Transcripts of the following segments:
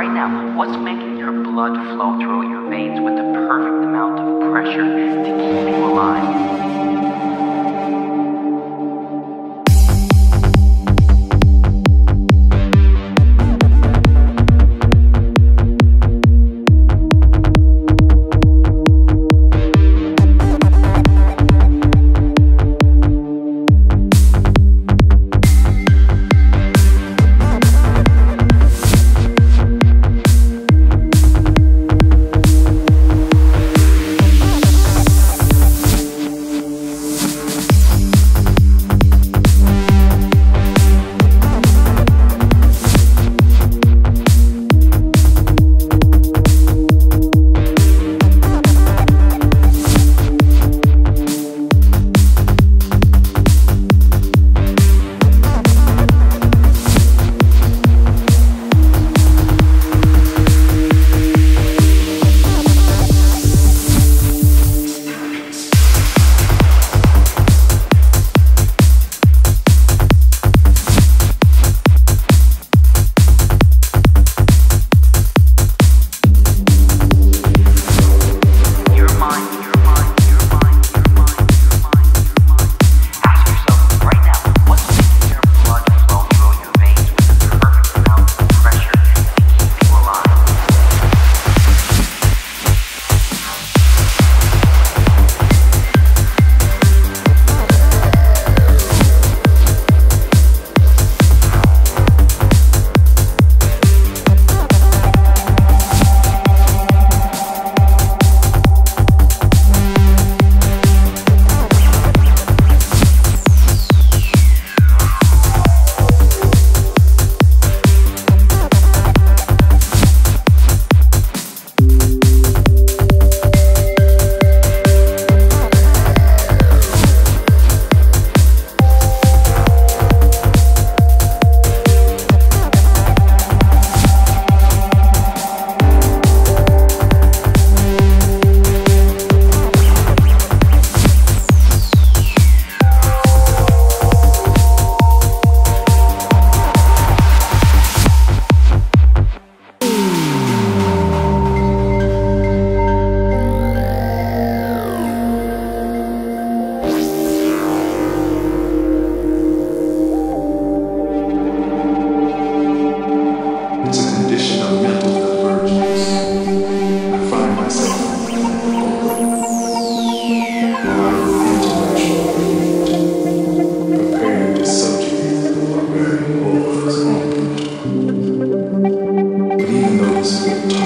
Right now, what's making your blood flow through your veins with the perfect amount of pressure to keep you alive? even those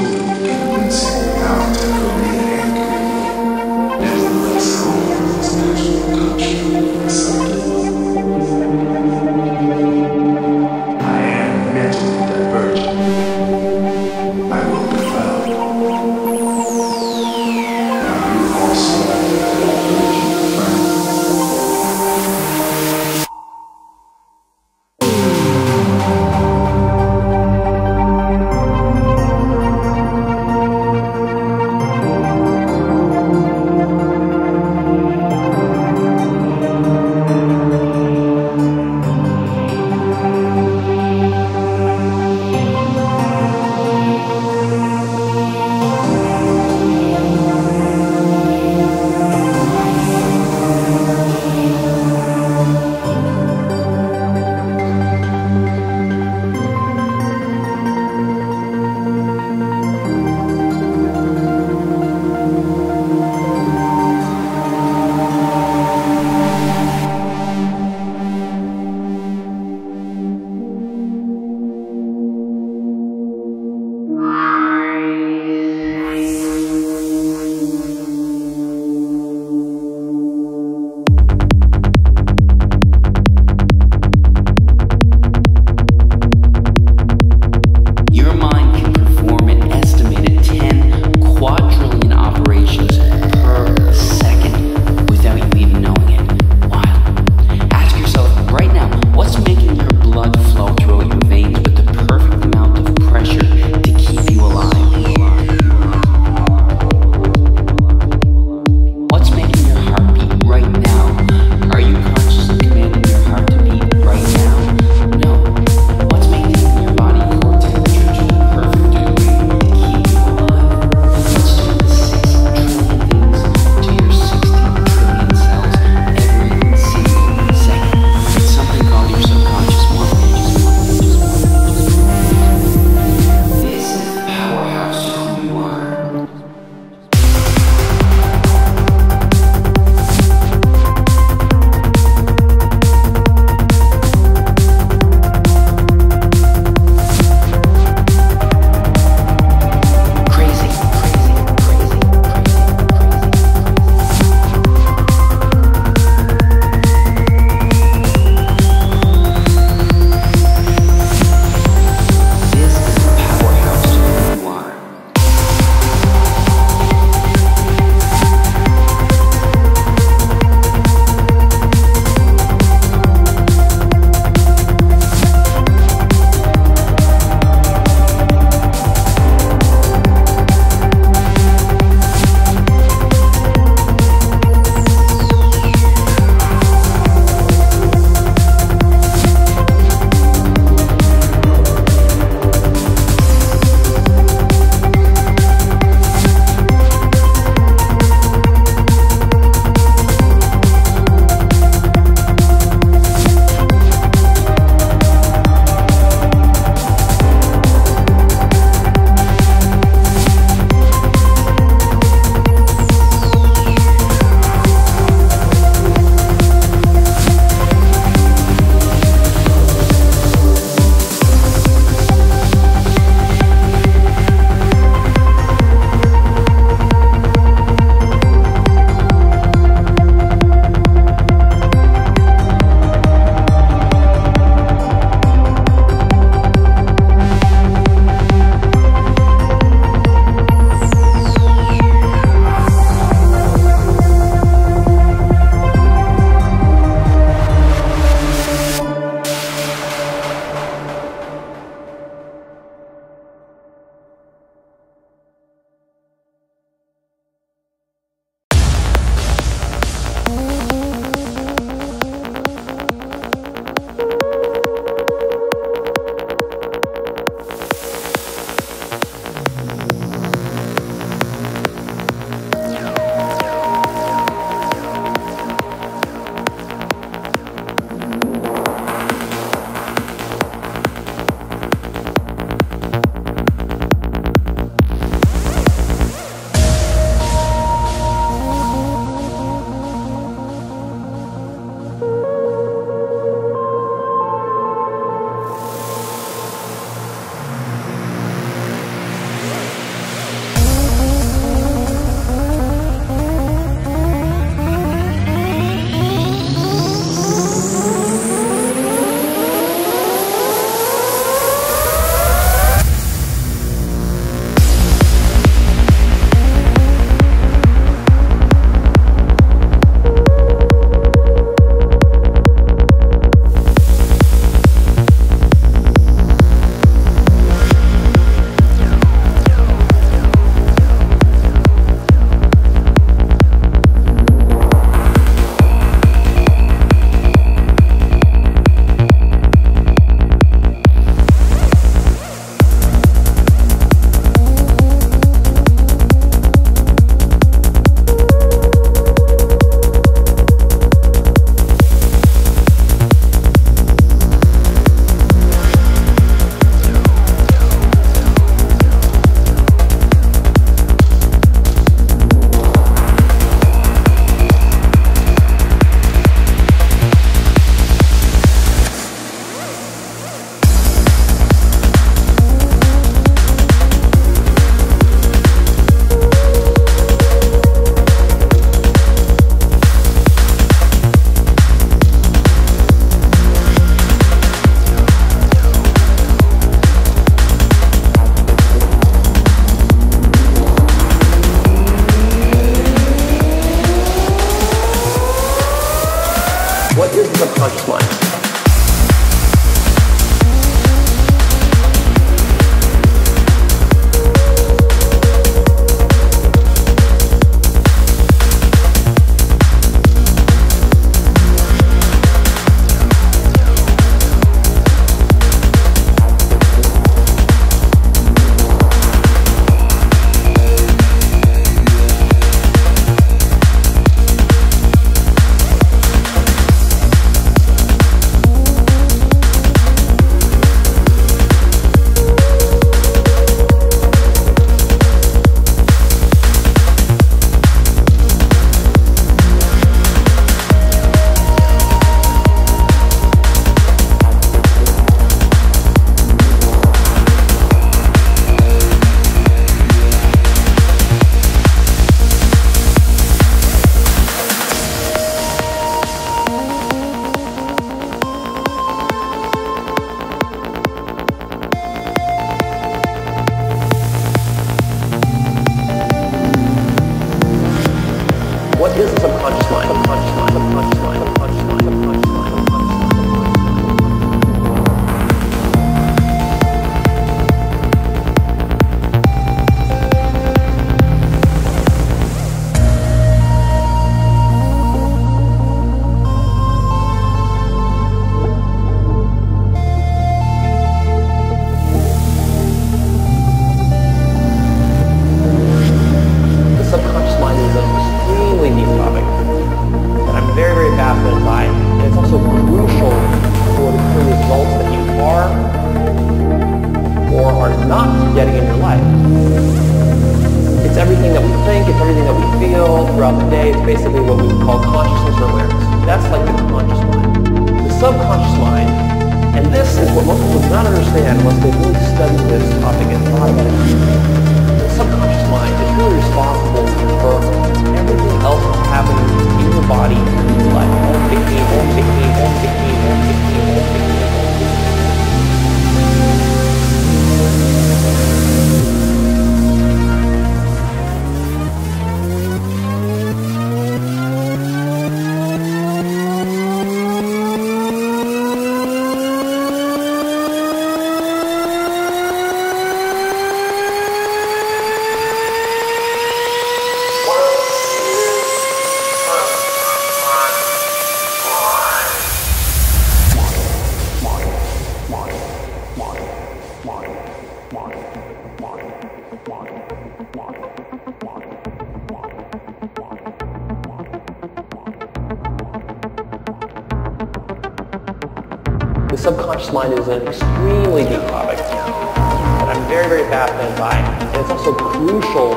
is an extremely deep topic that I'm very, very fascinated by. And it's also crucial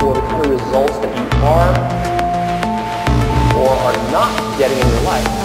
for the kind of results that you are or are not getting in your life.